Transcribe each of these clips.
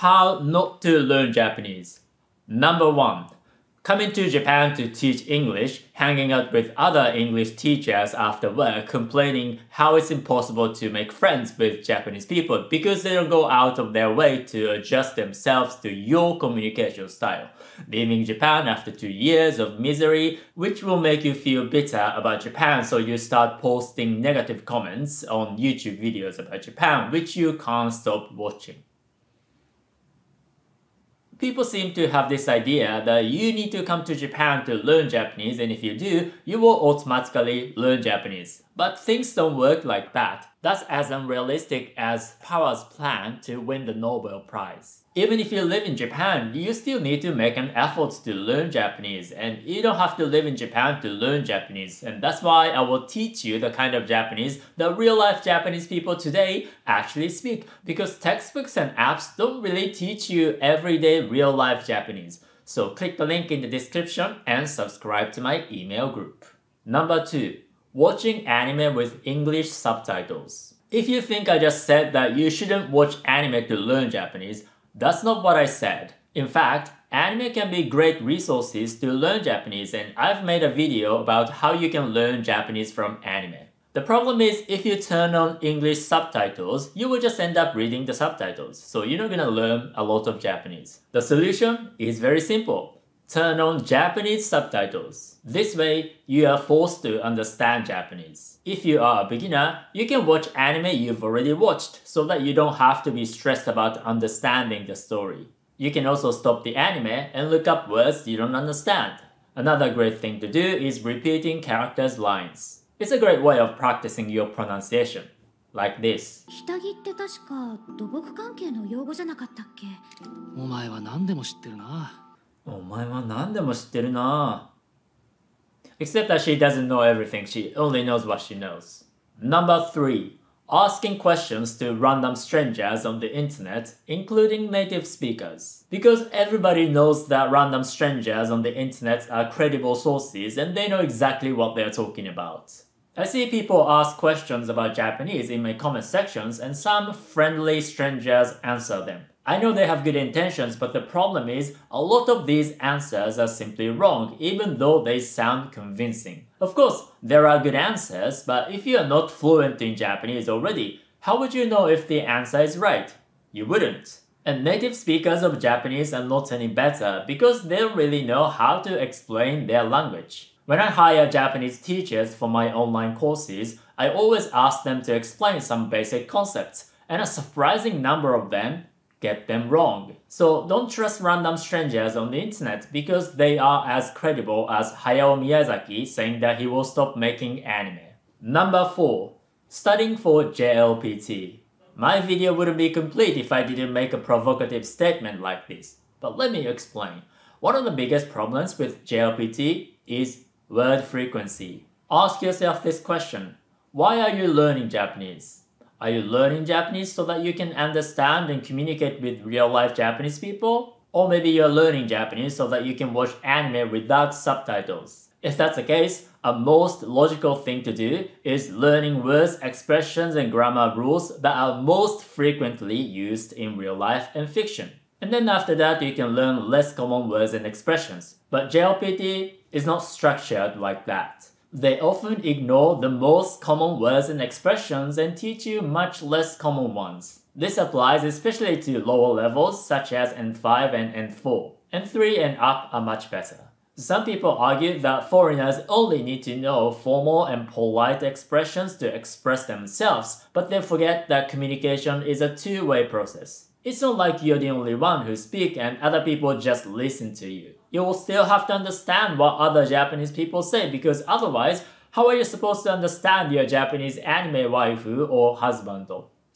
How not to learn Japanese. Number 1. Coming to Japan to teach English, hanging out with other English teachers after work, complaining how it's impossible to make friends with Japanese people because they don't go out of their way to adjust themselves to your communication style. Leaving Japan after two years of misery, which will make you feel bitter about Japan, so you start posting negative comments on YouTube videos about Japan, which you can't stop watching people seem to have this idea that you need to come to Japan to learn Japanese and if you do, you will automatically learn Japanese. But things don't work like that. That's as unrealistic as Power's plan to win the Nobel Prize. Even if you live in Japan, you still need to make an effort to learn Japanese and you don't have to live in Japan to learn Japanese and that's why I will teach you the kind of Japanese that real life Japanese people today actually speak because textbooks and apps don't really teach you everyday real life Japanese. So click the link in the description and subscribe to my email group. Number 2. Watching anime with English subtitles. If you think I just said that you shouldn't watch anime to learn Japanese, that's not what I said. In fact, anime can be great resources to learn Japanese and I've made a video about how you can learn Japanese from anime. The problem is if you turn on English subtitles, you will just end up reading the subtitles, so you're not gonna learn a lot of Japanese. The solution is very simple Turn on Japanese subtitles. This way, you are forced to understand Japanese. If you are a beginner, you can watch anime you've already watched so that you don't have to be stressed about understanding the story. You can also stop the anime and look up words you don't understand. Another great thing to do is repeating characters' lines. It's a great way of practicing your pronunciation. Like this. 下着って確か土木関係の用語じゃなかったっけお前は何でも知ってるな。 お前は何でも知ってるな Except that she doesn't know everything, she only knows what she knows. Number 3. Asking questions to random strangers on the internet, including native speakers. Because everybody knows that random strangers on the internet are credible sources and they know exactly what they're talking about. I see people ask questions about Japanese in my comment sections and some friendly strangers answer them. I know they have good intentions, but the problem is a lot of these answers are simply wrong, even though they sound convincing. Of course, there are good answers, but if you are not fluent in Japanese already, how would you know if the answer is right? You wouldn't. And native speakers of Japanese are not any better because they really know how to explain their language. When I hire Japanese teachers for my online courses, I always ask them to explain some basic concepts, and a surprising number of them get them wrong. So don't trust random strangers on the internet because they are as credible as Hayao Miyazaki saying that he will stop making anime. Number 4. Studying for JLPT. My video wouldn't be complete if I didn't make a provocative statement like this. But let me explain. One of the biggest problems with JLPT is word frequency. Ask yourself this question. Why are you learning Japanese? Are you learning Japanese so that you can understand and communicate with real life Japanese people? Or maybe you're learning Japanese so that you can watch anime without subtitles. If that's the case, a most logical thing to do is learning words, expressions, and grammar rules that are most frequently used in real life and fiction. And then after that, you can learn less common words and expressions. But JLPT is not structured like that. They often ignore the most common words and expressions and teach you much less common ones. This applies especially to lower levels such as N5 and N4. N3 and up are much better. Some people argue that foreigners only need to know formal and polite expressions to express themselves, but they forget that communication is a two-way process. It's not like you're the only one who speak and other people just listen to you you will still have to understand what other Japanese people say because otherwise, how are you supposed to understand your Japanese anime waifu or husband?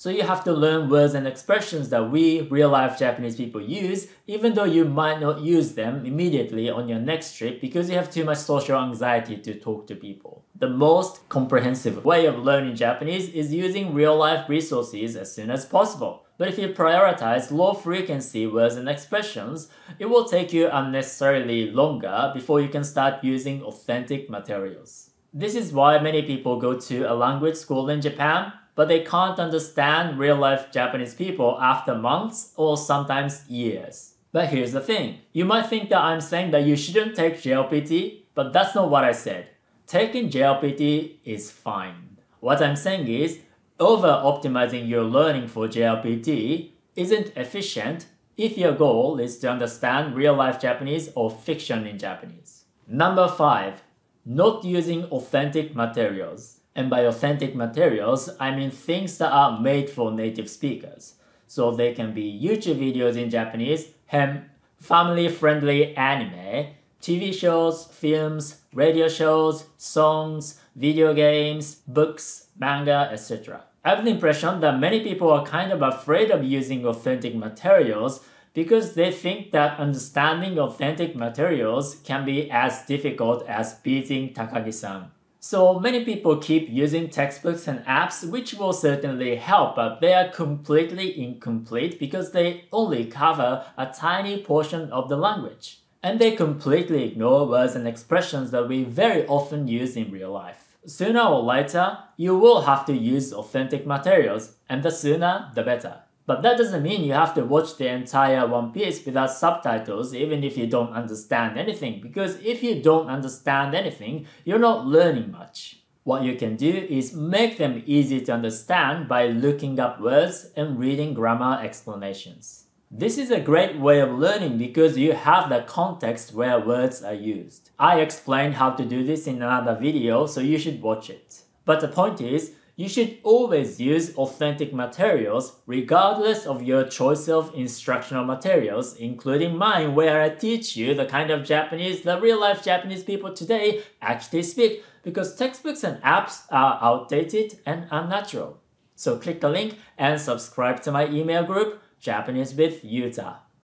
So you have to learn words and expressions that we real-life Japanese people use, even though you might not use them immediately on your next trip because you have too much social anxiety to talk to people. The most comprehensive way of learning Japanese is using real-life resources as soon as possible. But if you prioritize low frequency words and expressions, it will take you unnecessarily longer before you can start using authentic materials. This is why many people go to a language school in Japan but they can't understand real life Japanese people after months or sometimes years. But here's the thing you might think that I'm saying that you shouldn't take JLPT, but that's not what I said. Taking JLPT is fine. What I'm saying is, over optimizing your learning for JLPT isn't efficient if your goal is to understand real life Japanese or fiction in Japanese. Number 5. Not using authentic materials. And by authentic materials, I mean things that are made for native speakers. So they can be YouTube videos in Japanese, hem, family friendly anime, TV shows, films, radio shows, songs, video games, books, manga, etc. I have the impression that many people are kind of afraid of using authentic materials because they think that understanding authentic materials can be as difficult as beating Takagi-san. So many people keep using textbooks and apps which will certainly help but they are completely incomplete because they only cover a tiny portion of the language. And they completely ignore words and expressions that we very often use in real life. Sooner or later, you will have to use authentic materials and the sooner the better. But that doesn't mean you have to watch the entire One Piece without subtitles even if you don't understand anything, because if you don't understand anything, you're not learning much. What you can do is make them easy to understand by looking up words and reading grammar explanations. This is a great way of learning because you have the context where words are used. I explained how to do this in another video, so you should watch it. But the point is, you should always use authentic materials regardless of your choice of instructional materials, including mine where I teach you the kind of Japanese that real life Japanese people today actually speak because textbooks and apps are outdated and unnatural. So click the link and subscribe to my email group, Japanese with Yuta.